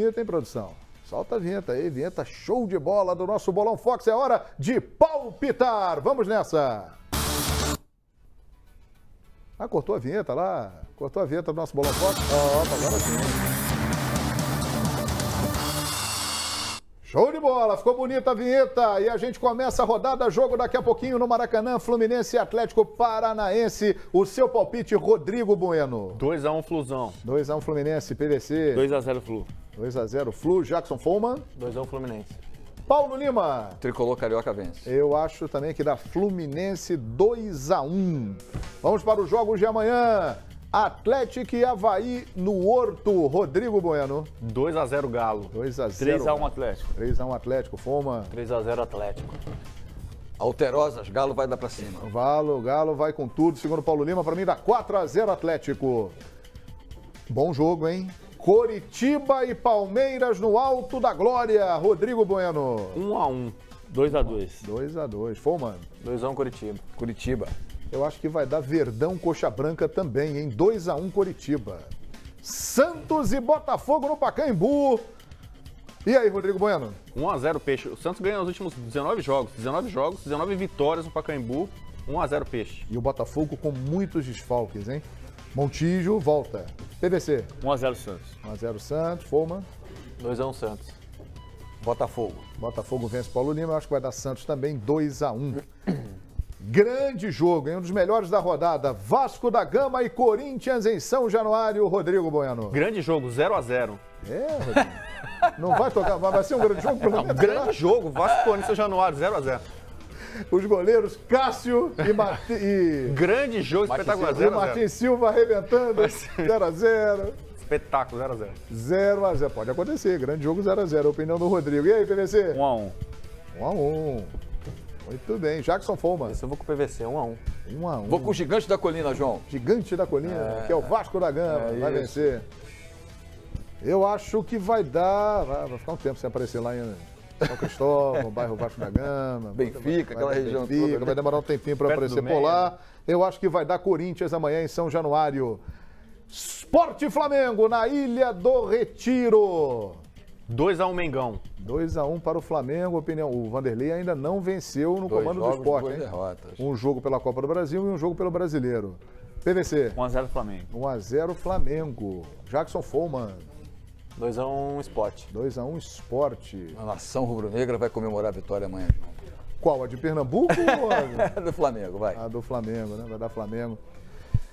bonita, hein, produção? Solta a vinheta aí, vinheta show de bola do nosso Bolão Fox. É hora de palpitar. Vamos nessa. Ah, cortou a vinheta lá. Cortou a vinheta do nosso Bolão Fox. Ó, agora sim. Show de bola, ficou bonita a vinheta e a gente começa a rodada, jogo daqui a pouquinho no Maracanã, Fluminense e Atlético Paranaense. O seu palpite, Rodrigo Bueno. 2x1 Flusão. 2x1 Fluminense, PVC. 2x0 Flu. 2x0 Flu, Jackson Foman. 2x1 Fluminense. Paulo Lima. Tricolor Carioca vence. Eu acho também que dá Fluminense 2x1. Vamos para os jogos de amanhã. Atlético e Havaí no Horto. Rodrigo Bueno. 2x0 Galo. 2x0. 3x1 Atlético. 3x1 Atlético. Foma. 3x0 Atlético. Alterosas, Galo vai dar pra cima. Galo, Galo vai com tudo. Segundo Paulo Lima, para mim dá 4x0 Atlético. Bom jogo, hein? Coritiba e Palmeiras no Alto da Glória. Rodrigo Bueno. 1x1. 2x2. 2x2. Foma. 2x1 Curitiba. Curitiba. Eu acho que vai dar Verdão Coxa Branca também, em 2 a 1 Coritiba. Santos e Botafogo no Pacaembu. E aí, Rodrigo Bueno? 1x0 Peixe. O Santos ganha nos últimos 19 jogos. 19 jogos, 19 vitórias no Pacaembu. 1x0 Peixe. E o Botafogo com muitos desfalques, hein? Montijo volta. PVC. 1x0 Santos. 1x0 Santos. Foma. 2x1 Santos. Botafogo. Botafogo vence Paulo Lima. Eu acho que vai dar Santos também 2 a 1 Grande jogo, hein? Um dos melhores da rodada. Vasco da Gama e Corinthians em São Januário, Rodrigo Bueno. Grande jogo, 0x0. É, Rodrigo. Não vai tocar, vai ser um grande jogo pelo menos. Grande jogo, Vasco Corinthians São Januário, 0x0. Os goleiros Cássio e, Marti, e... Grande jogo, espetacular, e 0x0. Martins Silva arrebentando, 0x0. Espetáculo, 0x0. 0x0, pode acontecer, grande jogo 0x0, opinião do Rodrigo. E aí, PVC? 1x1. 1x1. Muito bem, Jackson Foma. Esse eu vou com o PVC, 1x1. 1x1. Vou com o Gigante da Colina, João. Gigante da Colina, É. que é o Vasco da Gama, É vai isso. vencer. Eu acho que vai dar. Vai, vai ficar um tempo sem aparecer lá em São Cristóvão, bairro Vasco da Gama. Benfica, aquela região Benfica, toda. Vai demorar um tempinho para aparecer por lá. Eu acho que vai dar Corinthians amanhã em São Januário. Esporte Flamengo na Ilha do Retiro. 2x1 Mengão. 2x1 para o Flamengo, opinião. O Vanderlei ainda não venceu no Dois comando jogos, do esporte. duas hein? derrotas. Um jogo pela Copa do Brasil e um jogo pelo Brasileiro. PVC. 1x0 Flamengo. 1x0 Flamengo. Jackson Foman. 2x1 Sport. 2x1 Esporte. A nação rubro-negra vai comemorar a vitória amanhã, Qual? A de Pernambuco ou a. Do Flamengo, vai. a do Flamengo, né? Vai dar Flamengo.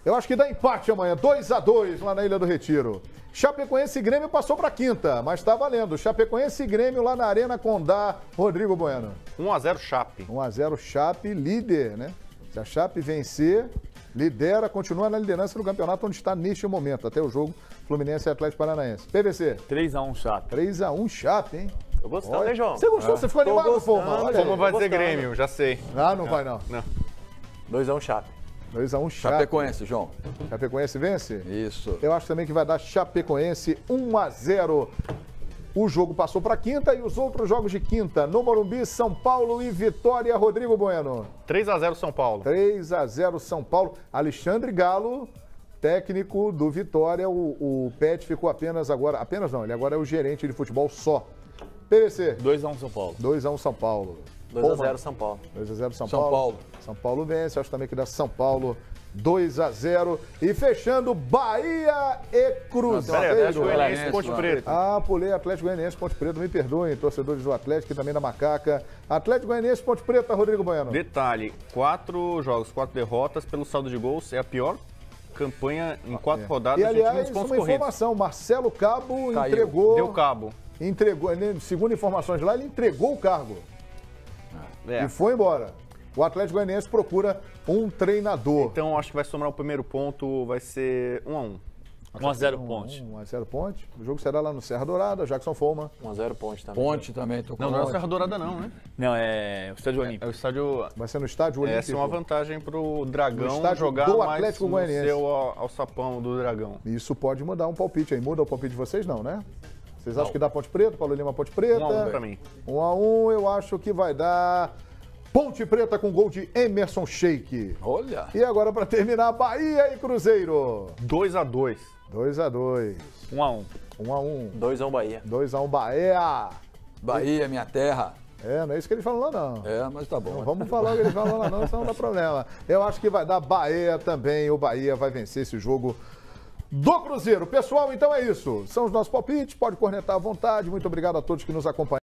Eu acho que dá empate amanhã. 2x2 lá na Ilha do Retiro. Chapecoense e Grêmio passou para quinta, mas tá valendo. Chapecoense e Grêmio lá na Arena Condá. Rodrigo Bueno. 1x0 Chape. 1x0 Chape, líder, né? Se a Chape vencer, lidera, continua na liderança do campeonato onde está neste momento, até o jogo Fluminense e Atlético Paranaense. PVC, 3x1 Chape. 3x1 Chape, hein? Eu gostando, Olha, hein, João? Você gostou? Você ficou animado, gostando. Foma? Olha Como vai dizer. Grêmio, já sei. Ah, não vai não. Não. 2x1 Chape. 2x1 Chape. Chapecoense, João. Chapecoense vence? Isso. Eu acho também que vai dar Chapecoense 1x0. O jogo passou para quinta e os outros jogos de quinta. No Morumbi, São Paulo e Vitória. Rodrigo Bueno. 3x0 São Paulo. 3 a 0 São Paulo. Alexandre Galo, técnico do Vitória. O, o Pet ficou apenas agora. Apenas não, ele agora é o gerente de futebol só. PVC, 2x1 São Paulo. 2 a 1 São Paulo. 2x0 São Paulo. 2 a 0 São, São Paulo. Paulo. São Paulo vence, acho também que dá São Paulo 2 a 0 e fechando Bahia e Cruzeiro. Atlético Goianiense Ponte. Preta. Ah, pulei Atlético Goianiense, Ponte Preta, me perdoem, torcedores do Atlético e também da Macaca. Atlético Goianiense, Ponte Preta, Rodrigo Bueno. Detalhe, quatro jogos, quatro derrotas pelo saldo de gols. É a pior campanha em quatro rodadas E aliás, uma corridos. informação, Marcelo Cabo Caiu. entregou, Deu cabo. entregou, ele- segundo informações lá, ele entregou o cargo É. e foi embora. O Atlético Goianiense procura um treinador. Então acho que vai somar o primeiro ponto, vai ser 1x1. 1x0 Ponte. 1 a 0 Ponte. O jogo será lá no Serra Dourada, Jackson Foma. 1x0 Ponte também. Ponte também, tô com Não, não é o Ponte. Serra Dourada não, né? Não, é o Estádio É Olímpico. o estádio... Vai ser no estádio Olímpico. Essa é uma vantagem pro No Dragão jogar do mais Atlético no Goianiense. seu al- alçapão do Dragão. Isso pode mudar um palpite aí. Muda o palpite de vocês, não, né? Vocês acham que dá Ponte Preta? Paulo Lima Ponte Preta? 1x1 pra mim. 1 a 1 eu acho que vai dar Ponte Preta com gol de Emerson Sheik. Olha. E agora, para terminar, Bahia e Cruzeiro. 2x2. 2 a 2 1 a 1 1 a 1 2 a 1 Bahia. 2 a 1 Bahia. Bahia, minha terra. É, não é isso que ele falou lá, não. É, mas tá bom. Não vamos falar o que ele falou lá, não, senão não dá problema. Eu acho que vai dar Bahia também. O Bahia vai vencer esse jogo do Cruzeiro. Pessoal, então é isso. São os nossos palpites. Pode cornetar à vontade. Muito obrigado a todos que nos acompanharam.